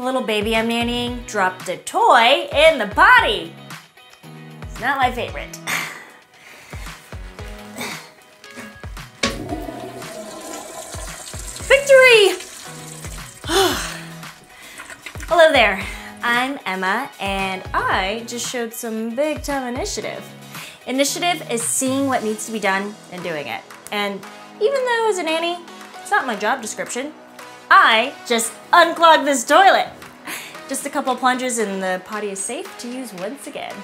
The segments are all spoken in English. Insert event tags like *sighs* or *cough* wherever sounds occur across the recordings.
little baby I'm nannying dropped a toy in the potty. It's not my favorite. *sighs* Victory! *sighs* Hello there. I'm Emma, and I just showed some big time initiative. Initiative is seeing what needs to be done and doing it. And even though as a nanny, it's not my job description, I just unclogged this toilet. Just a couple plunges and the potty is safe to use once again.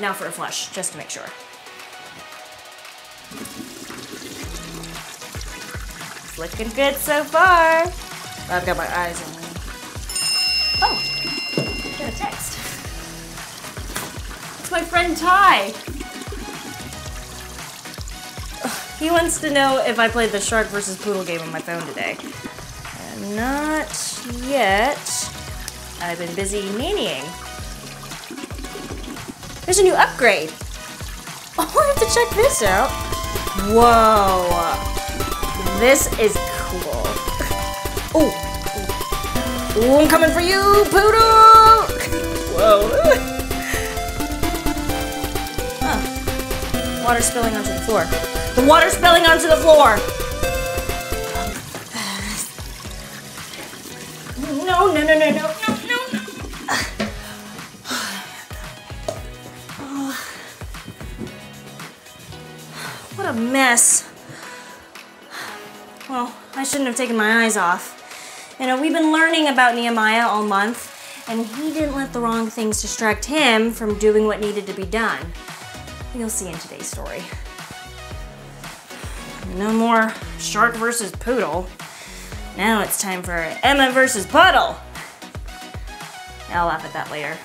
Now for a flush, just to make sure. It's looking good so far. I've got my eyes on me. Oh, got a text. It's my friend Ty. He wants to know if I played the shark versus poodle game on my phone today. Not yet. I've been busy nannying. There's a new upgrade. Oh, I have to check this out. Whoa. This is cool. Oh. Ooh, I'm coming for you, poodle! Whoa. Huh. Water spilling onto the floor. The water spilling onto the floor! No, no, no, no, no. What a mess. Well, I shouldn't have taken my eyes off. You know, we've been learning about Nehemiah all month, and he didn't let the wrong things distract him from doing what needed to be done. You'll see in today's story. No more shark versus poodle. Now it's time for Emma versus Puddle. I'll laugh at that later.